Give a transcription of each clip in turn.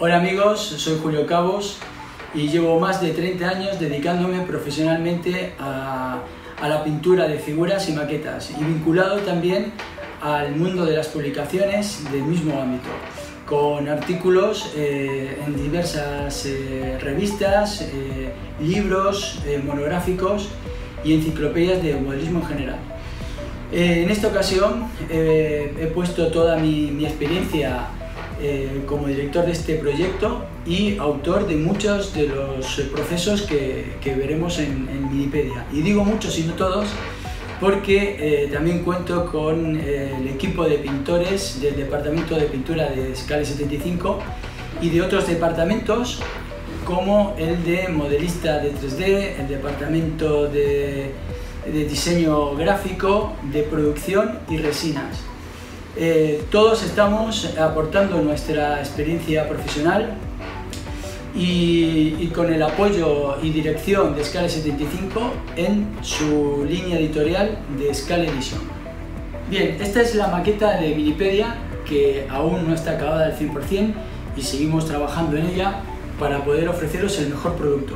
Hola amigos, soy Julio Cabos y llevo más de 30 años dedicándome profesionalmente a, la pintura de figuras y maquetas y vinculado también al mundo de las publicaciones del mismo ámbito, con artículos eh, en diversas eh, revistas, eh, libros, monográficos y enciclopedias de modelismo en general. en esta ocasión he puesto toda mi experiencia eh, como director de este proyecto y autor de muchos de los procesos que, veremos en, en, Minipedia. Y digo muchos y no todos porque eh, también cuento con eh, el equipo de pintores del Departamento de Pintura de Scale 75 y de otros departamentos como el de modelista de 3D, el departamento de diseño gráfico, de producción y resinas. Eh, todos estamos aportando nuestra experiencia profesional y, con el apoyo y dirección de Scale 75 en su línea editorial de Scale Edition. Bien, esta es la maqueta de Minipedia que aún no está acabada al 100% y seguimos trabajando en ella para poder ofreceros el mejor producto.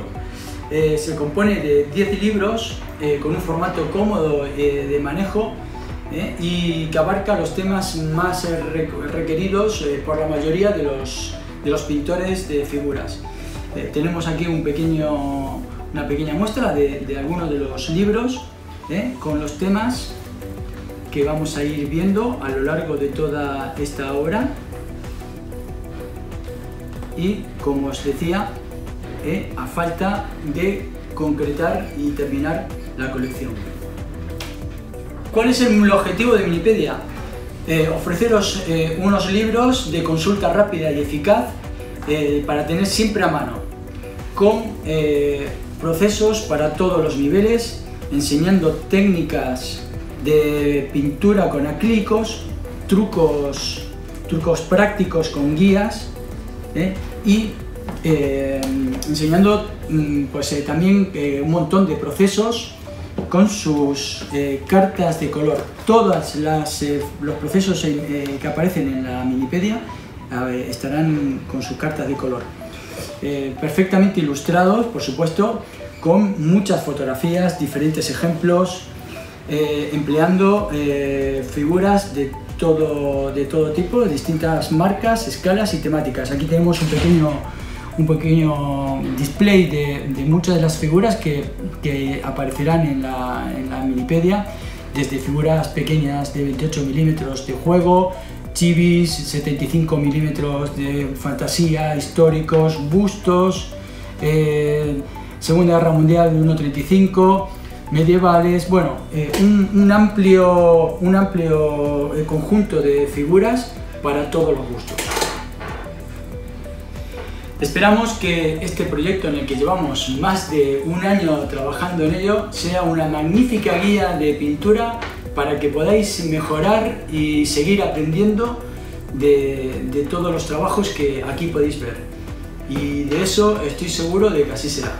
Eh, se compone de 10 libros eh, con un formato cómodo de manejo ¿eh? y que abarca los temas más eh, requeridos eh, por la mayoría de los, de los pintores de figuras. tenemos aquí una pequeña muestra de algunos de los libros con los temas que vamos a ir viendo a lo largo de toda esta obra y como os decía a falta de concretar y terminar la colección. ¿Cuál es el objetivo de Minipedia? Eh, ofreceros eh, unos libros de consulta rápida y eficaz eh, para tener siempre a mano, con procesos para todos los niveles, enseñando técnicas de pintura con acrílicos, trucos, trucos prácticos con guías y enseñando mm, pues, también un montón de procesos con sus eh, cartas de color. Todos eh, los procesos eh, que aparecen en la Minipedia estarán con sus cartas de color. perfectamente ilustrados, por supuesto, con muchas fotografías, diferentes ejemplos, empleando figuras de todo, de todo tipo, de distintas marcas, escalas y temáticas. Aquí tenemos un pequeño un pequeño display de, muchas de las figuras que, que aparecerán en la, en la, Minipedia, desde figuras pequeñas de 28 milímetros de juego, chivis, 75 milímetros de fantasía, históricos, bustos, eh, Segunda Guerra Mundial de 1.35, medievales, bueno, eh, un, un, amplio, un amplio eh, conjunto de figuras para todos los gustos. Esperamos que este proyecto en el que llevamos más de un año trabajando en ello sea una magnífica guía de pintura para que podáis mejorar y seguir aprendiendo de, todos los trabajos que aquí podéis ver. Y de eso estoy seguro de que así será.